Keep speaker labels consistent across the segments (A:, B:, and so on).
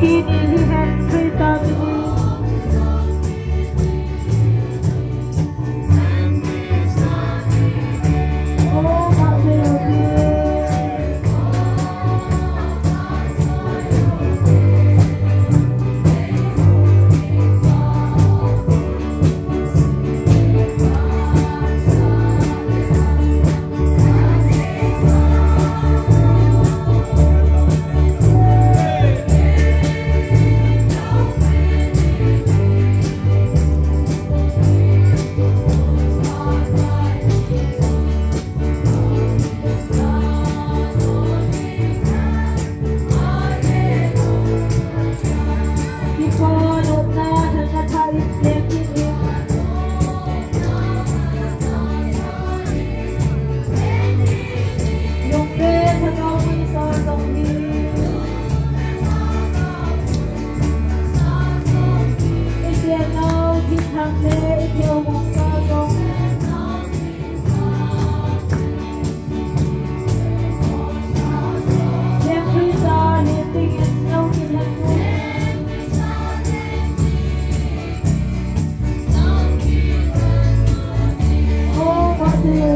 A: didn't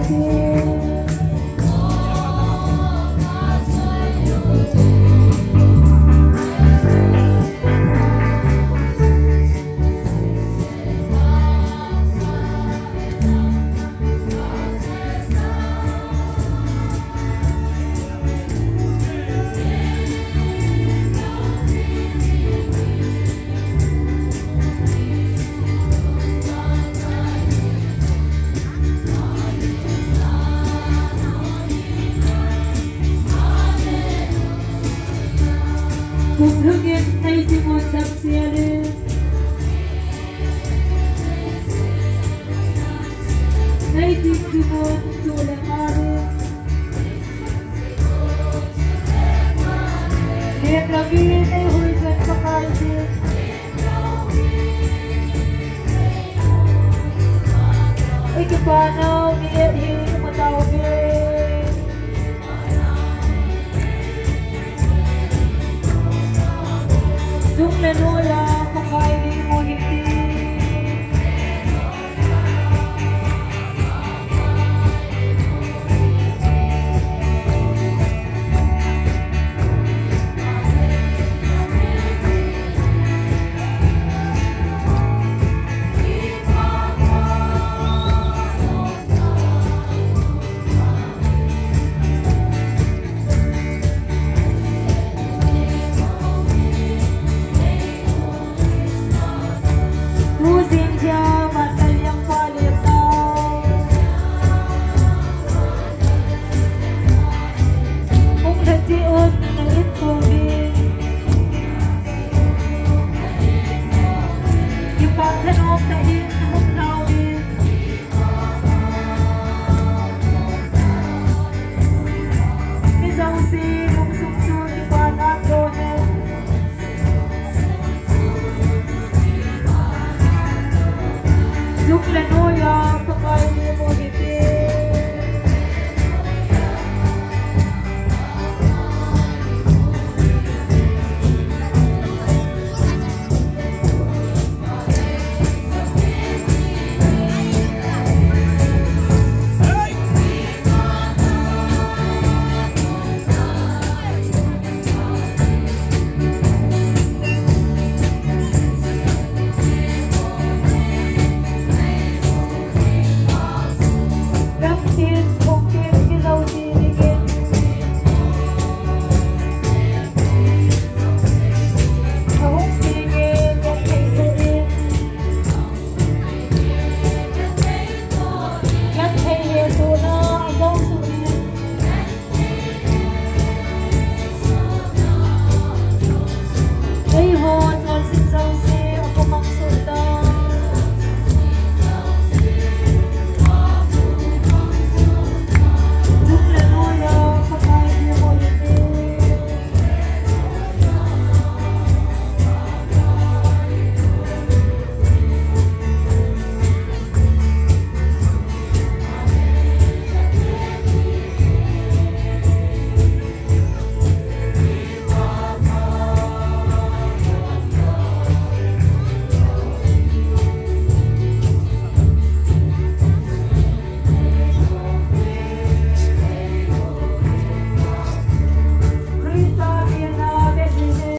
A: cùng Lihat lagi tay hulisan pakasin Ikipanaw niya pagtanong na hinong